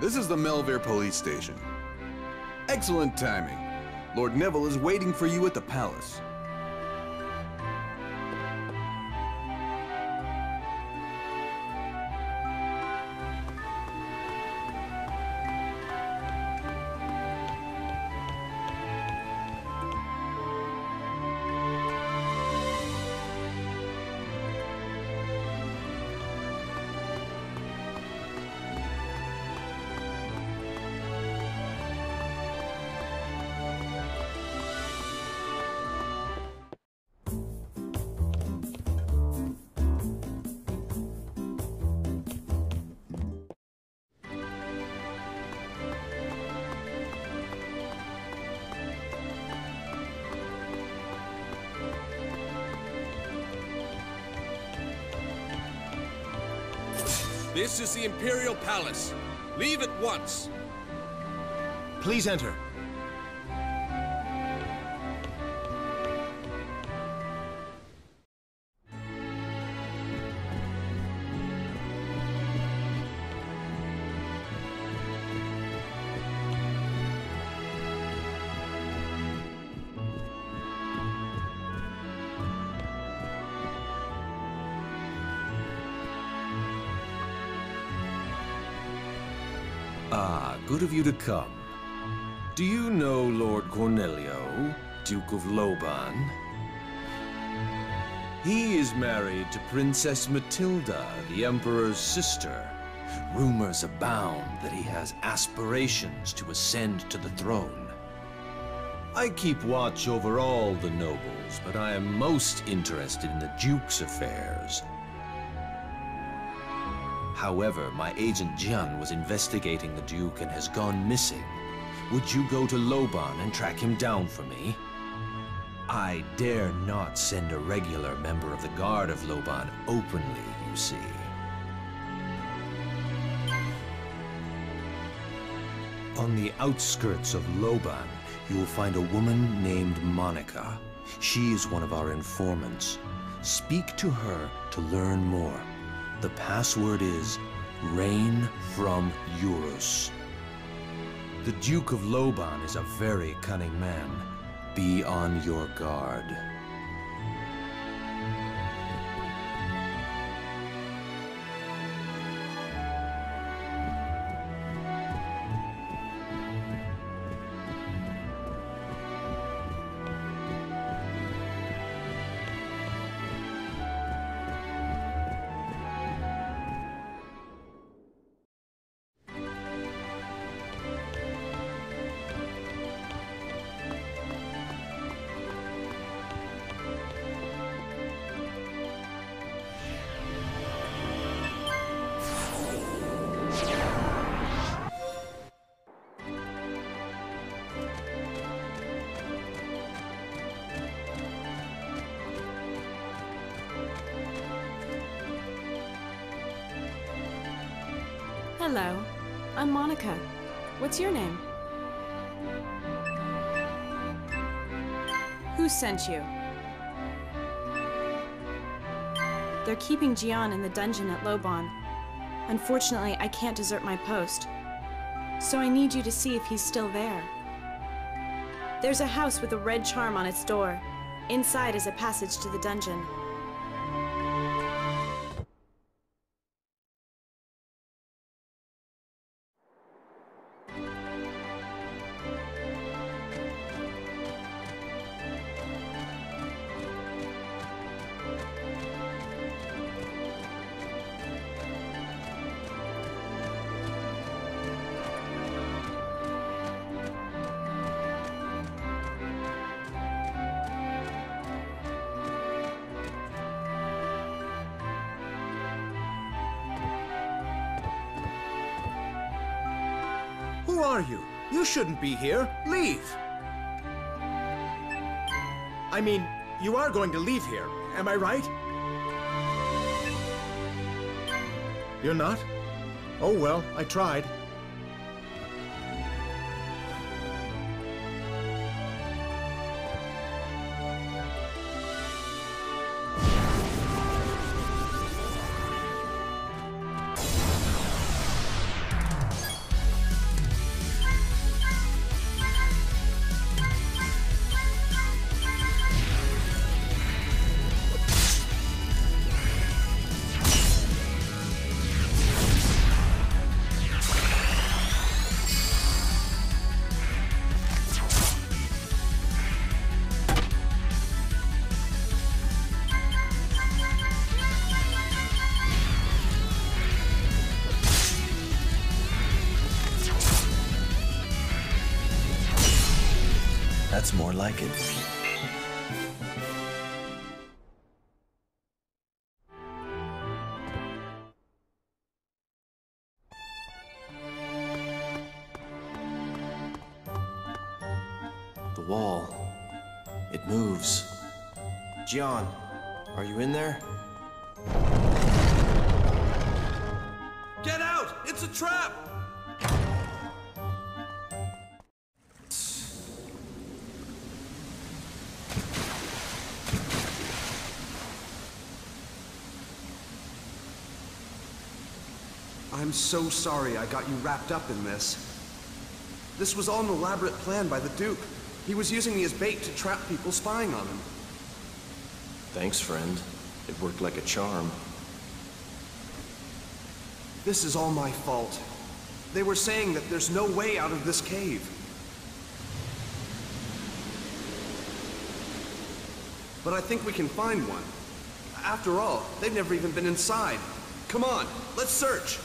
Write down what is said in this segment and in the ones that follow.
This is the Melvir Police Station. Excellent timing. Lord Neville is waiting for you at the palace. This is the Imperial Palace. Leave at once. Please enter. Good of you to come. Do you know Lord Cornelio, Duke of Loban? He is married to Princess Matilda, the Emperor's sister. Rumors abound that he has aspirations to ascend to the throne. I keep watch over all the nobles, but I am most interested in the Duke's affairs. However, my agent Jian was investigating the Duke and has gone missing. Would you go to Loban and track him down for me? I dare not send a regular member of the Guard of Loban openly, you see. On the outskirts of Loban, you will find a woman named Monica. She is one of our informants. Speak to her to learn more. The password is Rain from Eurus. The Duke of Loban is a very cunning man. Be on your guard. Hello, I'm Monica. What's your name? Who sent you? They're keeping Jian in the dungeon at Loban. Unfortunately, I can't desert my post. So I need you to see if he's still there. There's a house with a red charm on its door. Inside is a passage to the dungeon. You? Shouldn't be here. Leave! I mean, you are going to leave here, am I right? You're not? Oh well, I tried. That's more like it. The wall. It moves. Gian, I'm so sorry I got you wrapped up in this. This was all an elaborate plan by the Duke. He was using me as bait to trap people spying on him. Thanks, friend. It worked like a charm. This is all my fault. They were saying that there's no way out of this cave. But I think we can find one. After all, they've never even been inside. Come on, let's search!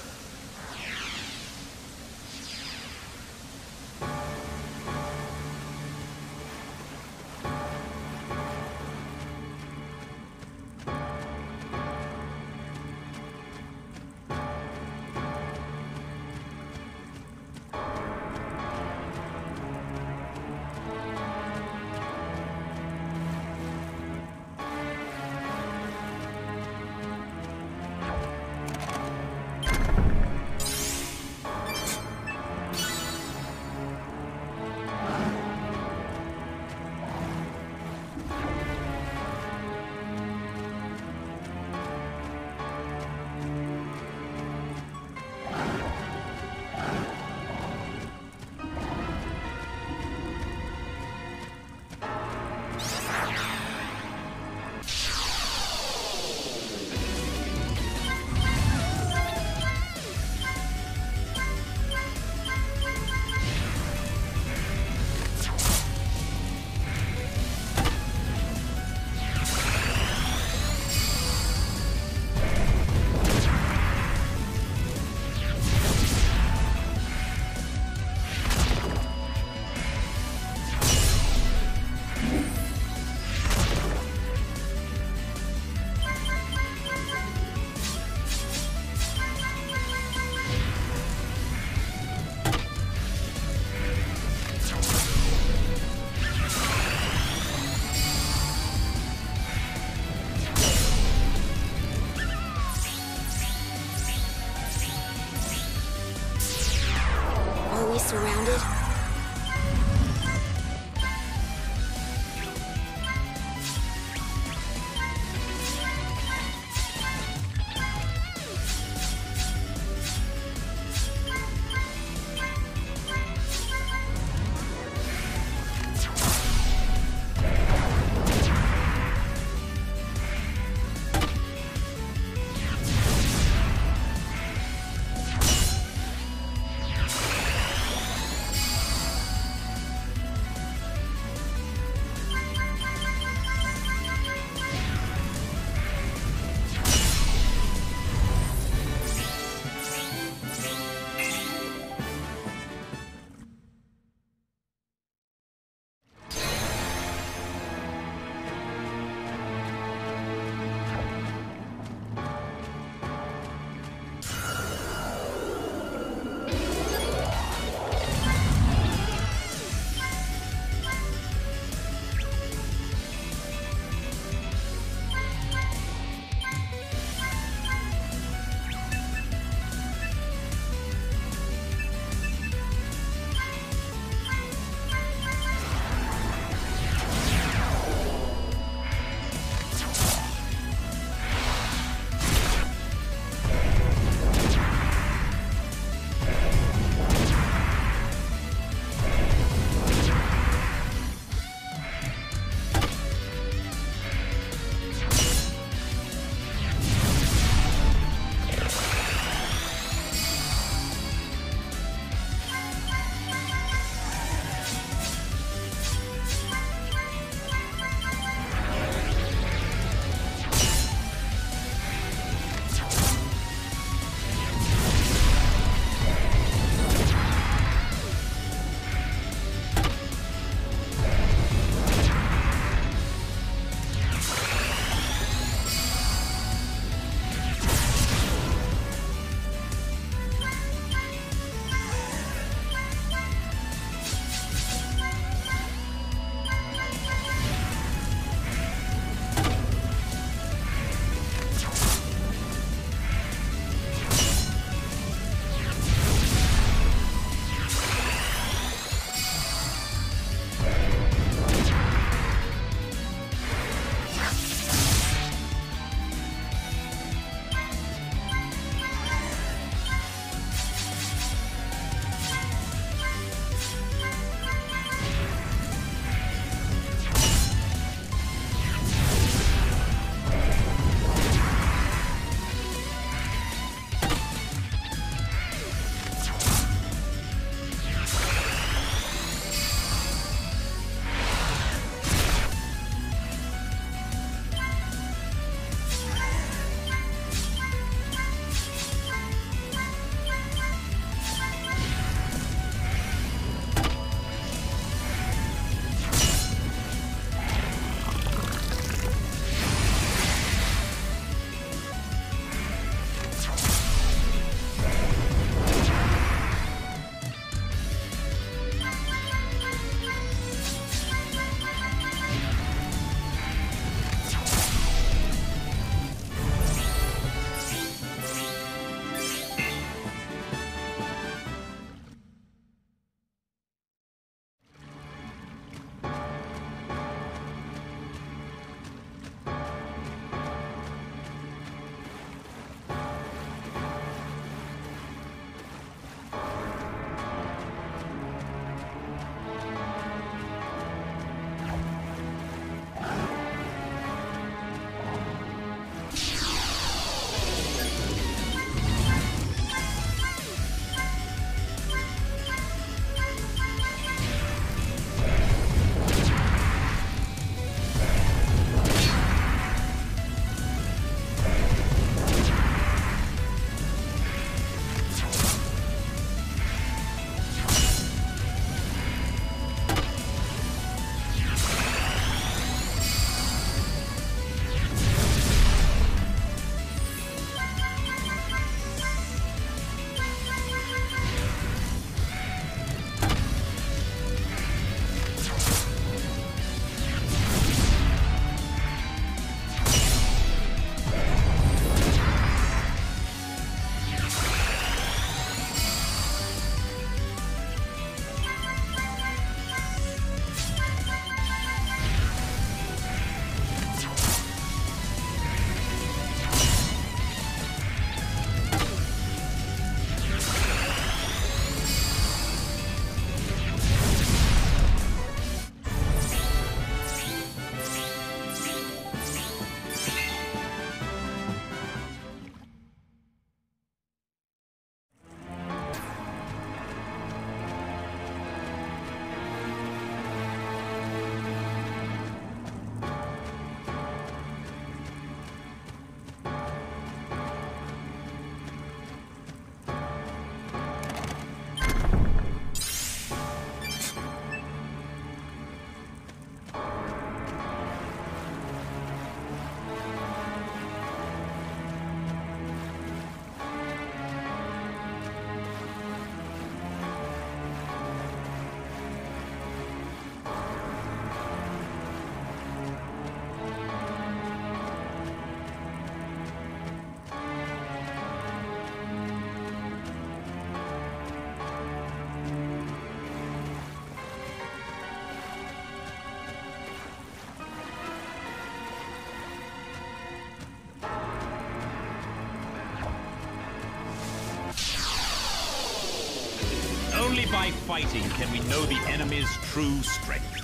Only by fighting can we know the enemy's true strength.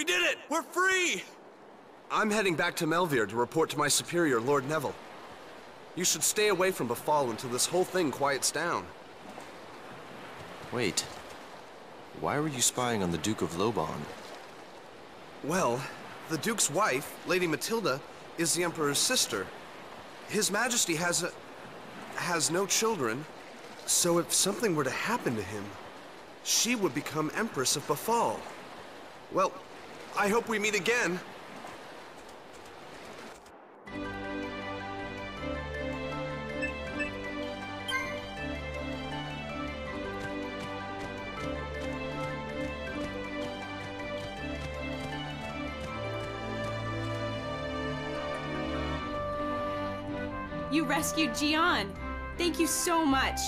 We did it! We're free! I'm heading back to Melvir to report to my superior, Lord Neville. You should stay away from Bafal until this whole thing quiets down. Wait. Why were you spying on the Duke of Loban? Well, the Duke's wife, Lady Matilda, is the Emperor's sister. His Majesty has a... has no children, so if something were to happen to him, she would become Empress of Bafal. Well, I hope we meet again. You rescued Gian. Thank you so much.